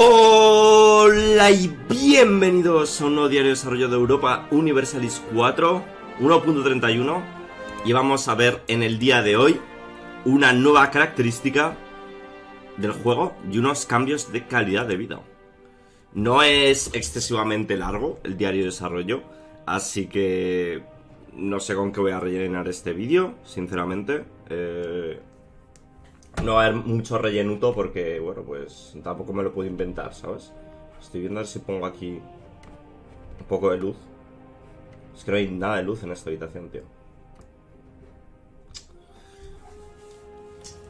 Hola y bienvenidos a un nuevo diario de desarrollo de Europa Universalis 4 1.31 y vamos a ver en el día de hoy una nueva característica del juego y unos cambios de calidad de vida. No es excesivamente largo el diario de desarrollo, así que no sé con qué voy a rellenar este vídeo, sinceramente. Eh, no va a haber mucho rellenuto porque, bueno, pues tampoco me lo puedo inventar, ¿sabes? Estoy viendo a ver si pongo aquí un poco de luz. Es que no hay nada de luz en esta habitación, tío.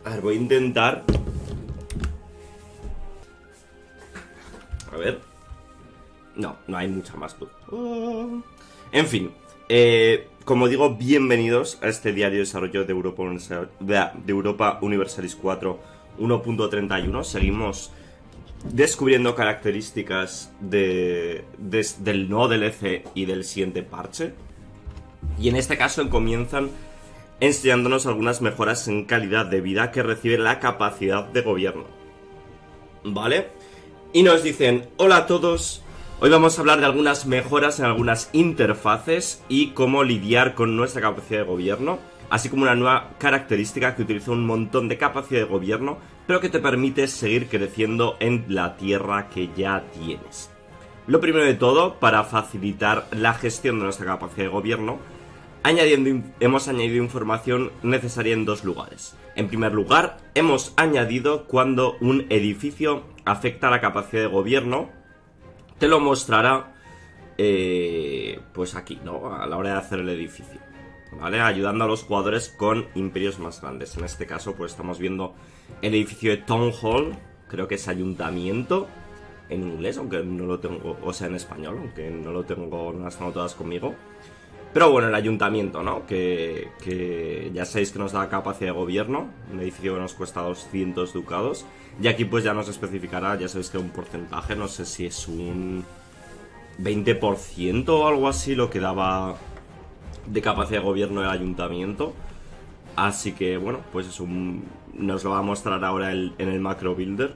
A ver, voy a intentar... A ver. No, no hay mucha más luz. En fin, eh, como digo, bienvenidos a este diario de desarrollo de Europa, de Universalis 4 1.31. Seguimos descubriendo características de, del nuevo DLC y del siguiente parche. Y en este caso comienzan enseñándonos algunas mejoras en calidad de vida que recibe la capacidad de gobierno. ¿Vale? Y nos dicen, hola a todos, Hoy vamos a hablar de algunas mejoras en algunas interfaces y cómo lidiar con nuestra capacidad de gobierno, así como una nueva característica que utiliza un montón de capacidad de gobierno, pero que te permite seguir creciendo en la tierra que ya tienes. Lo primero de todo, para facilitar la gestión de nuestra capacidad de gobierno, hemos añadido información necesaria en dos lugares. En primer lugar, hemos añadido cuando un edificio afecta a la capacidad de gobierno te lo mostrará eh, pues aquí, ¿no? A la hora de hacer el edificio. ¿Vale? Ayudando a los jugadores con imperios más grandes. En este caso, pues estamos viendo el edificio de Town Hall. Creo que es ayuntamiento. En inglés, aunque no lo tengo. O sea, en español, aunque no lo tengo. No las tengo todas conmigo. Pero bueno, el ayuntamiento, ¿no? Que, que ya sabéis que nos da capacidad de gobierno. Un edificio que nos cuesta 200 ducados. Y aquí pues ya nos especificará, ya sabéis que un porcentaje, no sé si es un 20% o algo así lo que daba de capacidad de gobierno el ayuntamiento. Así que bueno, pues es un, nos lo va a mostrar ahora en el macro builder,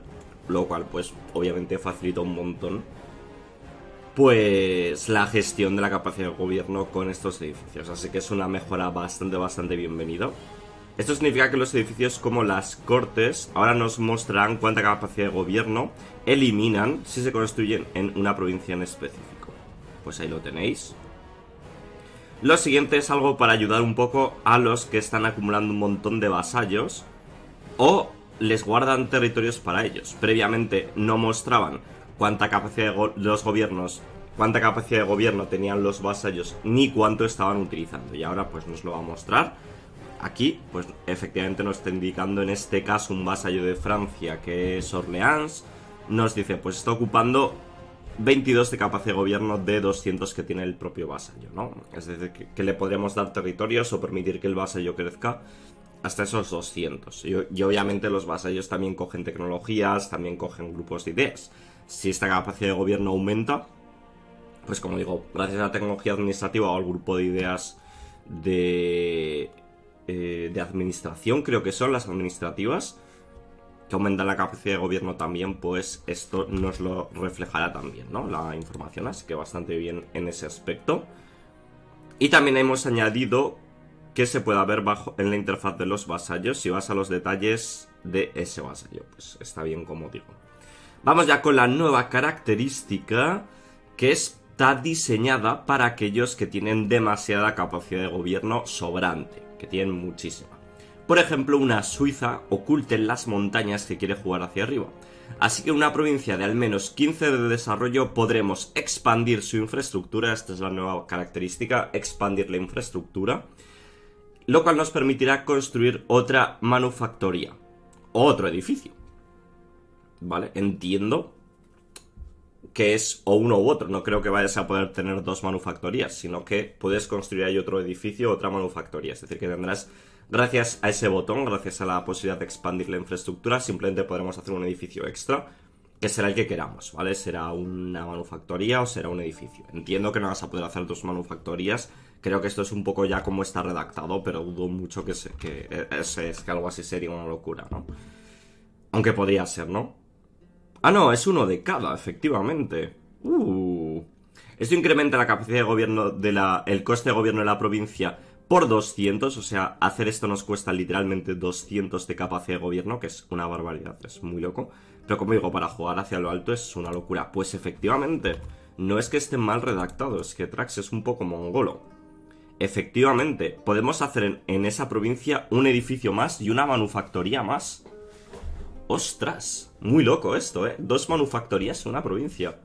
lo cual pues obviamente facilita un montón pues la gestión de la capacidad de gobierno con estos edificios. Así que es una mejora bastante, bastante bienvenida. Esto significa que los edificios como las cortes ahora nos mostrarán cuánta capacidad de gobierno eliminan si se construyen en una provincia en específico. Pues ahí lo tenéis. Lo siguiente es algo para ayudar un poco a los que están acumulando un montón de vasallos o les guardan territorios para ellos. Previamente no mostraban cuánta capacidad de los gobiernos, cuánta capacidad de gobierno tenían los vasallos ni cuánto estaban utilizando. Y ahora pues nos lo va a mostrar Aquí, pues efectivamente nos está indicando en este caso un vasallo de Francia que es Orleans. Nos dice, pues está ocupando 22 de capacidad de gobierno de 200 que tiene el propio vasallo, ¿no? Es decir, que, le podríamos dar territorios o permitir que el vasallo crezca hasta esos 200. Y, y, obviamente los vasallos también cogen tecnologías, también cogen grupos de ideas. Si esta capacidad de gobierno aumenta, pues como digo, gracias a la tecnología administrativa o al grupo de ideas de eh, de administración, creo que son las administrativas, que aumentan la capacidad de gobierno también, pues esto nos lo reflejará también, ¿no? La información, así que bastante bien en ese aspecto. Y también hemos añadido que se pueda ver bajo en la interfaz de los vasallos si vas a los detalles de ese vasallo. Pues está bien como digo. Vamos ya con la nueva característica que está diseñada para aquellos que tienen demasiada capacidad de gobierno sobrante que tienen muchísima. Por ejemplo, una Suiza oculta en las montañas que quiere jugar hacia arriba. Así que una provincia de al menos 15 de desarrollo podremos expandir su infraestructura, esta es la nueva característica, expandir la infraestructura, lo cual nos permitirá construir otra manufactoría, otro edificio. ¿Vale? Entiendo que es o uno u otro. No creo que vayas a poder tener dos manufactorías, sino que puedes construir ahí otro edificio, otra manufactoría. Es decir, que tendrás, gracias a ese botón, gracias a la posibilidad de expandir la infraestructura, simplemente podremos hacer un edificio extra, que será el que queramos, ¿vale? Será una manufactoría o será un edificio. Entiendo que no vas a poder hacer dos manufactorías. Creo que esto es un poco ya como está redactado, pero dudo mucho que, que, es, es que algo así sería una locura, ¿no? Aunque podría ser, ¿no? Ah, no, es uno de cada, efectivamente. Uh. Esto incrementa la capacidad de gobierno de la... el coste de gobierno de la provincia por 200, o sea, hacer esto nos cuesta literalmente 200 de capacidad de gobierno, que es una barbaridad, es muy loco. Pero como digo, para jugar hacia lo alto es una locura. Pues efectivamente, no es que esté mal redactado, es que Trax es un poco mongolo. Efectivamente, podemos hacer en, esa provincia un edificio más y una manufactoría más. ¡Ostras! Muy loco esto, ¿eh? Dos manufactorías en una provincia.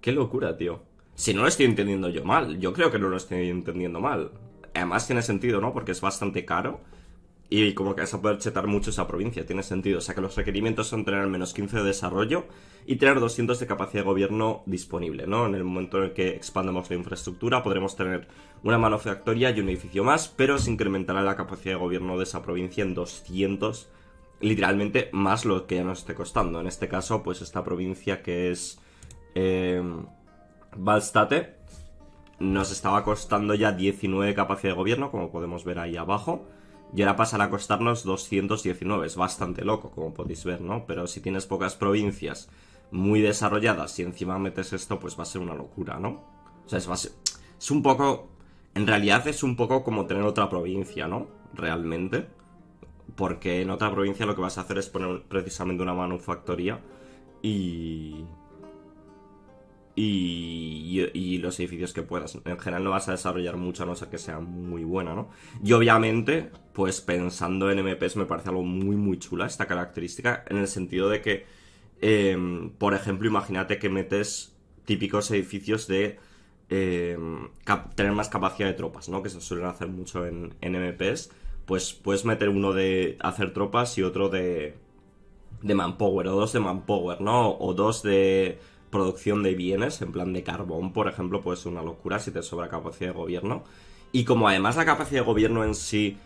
¡Qué locura, tío! Si no lo estoy entendiendo yo mal, yo creo que no lo estoy entendiendo mal. Además tiene sentido, ¿no? Porque es bastante caro. Y como que vas a poder chetar mucho esa provincia, tiene sentido. O sea que los requerimientos son tener al menos 15 de desarrollo y tener 200 de capacidad de gobierno disponible, ¿no? En el momento en el que expandamos la infraestructura podremos tener una manufactoría y un edificio más, pero se incrementará la capacidad de gobierno de esa provincia en 200, literalmente más lo que ya nos esté costando. En este caso, pues esta provincia que es eh, Valstate nos estaba costando ya 19 de capacidad de gobierno, como podemos ver ahí abajo. Y ahora pasará a costarnos 219. Es bastante loco, como podéis ver, ¿no? Pero si tienes pocas provincias muy desarrolladas y encima metes esto, pues va a ser una locura, ¿no? O sea, es, va es un poco... En realidad es un poco como tener otra provincia, ¿no? Realmente. Porque en otra provincia lo que vas a hacer es poner precisamente una manufactoría y y, los edificios que puedas. En general no vas a desarrollar mucho a no ser que sea muy buena, ¿no? Y obviamente, pues pensando en MPs me parece algo muy muy chula esta característica en el sentido de que, em, por ejemplo, imagínate que metes típicos edificios de em, tener más capacidad de tropas, ¿no? Que se suelen hacer mucho en, en MPs. Pues puedes meter uno de hacer tropas y otro de, de manpower, o dos de manpower, ¿no? O dos de producción de bienes, en plan de carbón, por ejemplo, puede ser una locura si te sobra capacidad de gobierno. Y como además la capacidad de gobierno en sí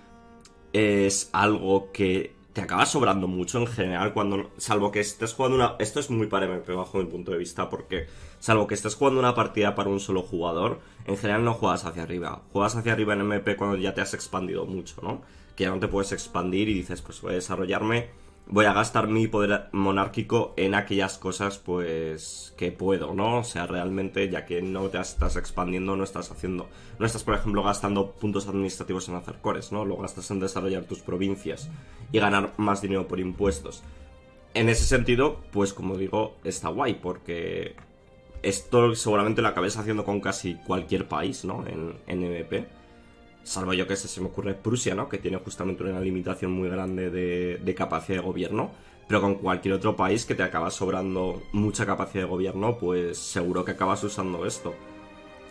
es algo que te acaba sobrando mucho en general cuando salvo que estés jugando una esto es muy para MP bajo mi punto de vista porque salvo que estés jugando una partida para un solo jugador en general no juegas hacia arriba. Juegas hacia arriba en MP cuando ya te has expandido mucho no que ya no te puedes expandir y dices pues voy a desarrollarme voy a gastar mi poder monárquico en aquellas cosas pues que puedo, ¿no? O sea, realmente ya que no te estás expandiendo, no estás haciendo, no estás por ejemplo gastando puntos administrativos en hacer cores, ¿no? Lo gastas en desarrollar tus provincias y ganar más dinero por impuestos. En ese sentido, pues como digo, está guay porque esto seguramente lo acabes haciendo con casi cualquier país, ¿no? En, en MP Salvo yo que se me ocurre Prusia, ¿no? Que tiene justamente una limitación muy grande de, capacidad de gobierno. Pero con cualquier otro país que te acaba sobrando mucha capacidad de gobierno, pues seguro que acabas usando esto.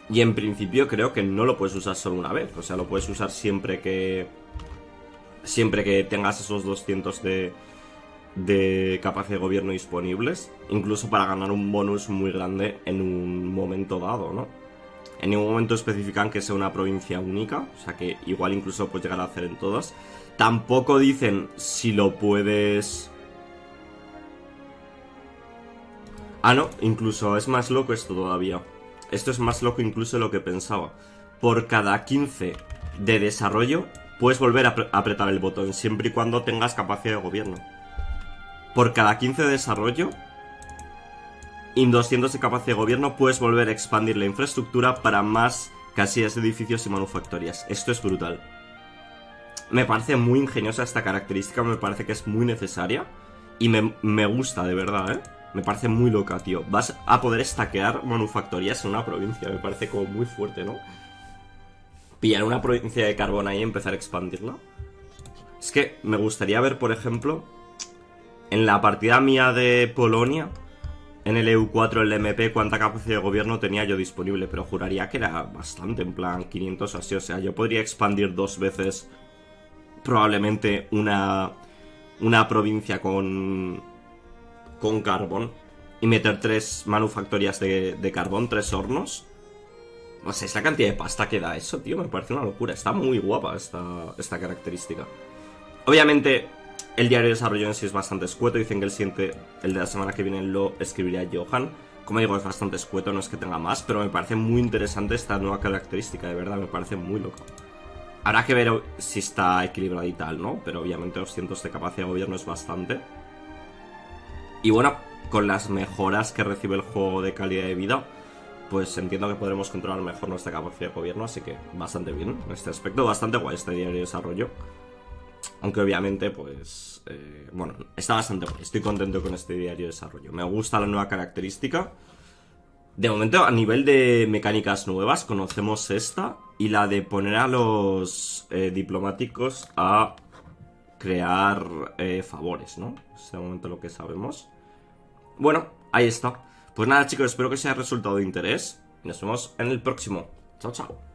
Y en principio creo que no lo puedes usar solo una vez. O sea, lo puedes usar siempre que... Siempre que tengas esos 200 de, de capacidad de gobierno disponibles. Incluso para ganar un bonus muy grande en un momento dado, ¿no? En ningún momento especifican que sea una provincia única, o sea que igual incluso puedes llegar a hacer en todas. Tampoco dicen si lo puedes... Ah, no, incluso es más loco esto todavía. Esto es más loco incluso de lo que pensaba. Por cada 15 de desarrollo, puedes volver a apretar el botón, siempre y cuando tengas capacidad de gobierno. Por cada 15 de desarrollo, y 200 de capacidad de gobierno puedes volver a expandir la infraestructura para más casillas de edificios y manufactorias. Esto es brutal. Me parece muy ingeniosa esta característica, me parece que es muy necesaria y me, gusta de verdad, ¿eh? Me parece muy loca, tío. Vas a poder estaquear manufactorías en una provincia, me parece como muy fuerte, ¿no? Pillar una provincia de carbón ahí y empezar a expandirla. Es que me gustaría ver, por ejemplo, en la partida mía de Polonia, en el EU4, el MP, cuánta capacidad de gobierno tenía yo disponible, pero juraría que era bastante, en plan 500 así. O sea, yo podría expandir dos veces probablemente una, una provincia con, con carbón y meter tres manufactorias de, de carbón, tres hornos. O sea, es la cantidad de pasta que da eso, tío. Me parece una locura. Está muy guapa esta, esta característica. Obviamente, el diario de desarrollo en sí es bastante escueto. Dicen que el siguiente, el de la semana que viene, lo escribiría Johan. Como digo, es bastante escueto, no es que tenga más, pero me parece muy interesante esta nueva característica, de verdad, me parece muy loco. Habrá que ver si está equilibrado y tal, ¿no? Pero obviamente 200 de capacidad de gobierno es bastante. Y bueno, con las mejoras que recibe el juego de calidad de vida, pues entiendo que podremos controlar mejor nuestra capacidad de gobierno, así que bastante bien en este aspecto, bastante guay este diario de desarrollo. Aunque obviamente, pues, eh, bueno, está bastante guay, estoy contento con este diario de desarrollo. Me gusta la nueva característica. De momento, a nivel de mecánicas nuevas, conocemos esta y la de poner a los eh, diplomáticos a crear eh, favores, ¿no? Es de momento lo que sabemos. Bueno, ahí está. Pues nada, chicos, espero que os haya resultado de interés. Y nos vemos en el próximo. Chao, chao.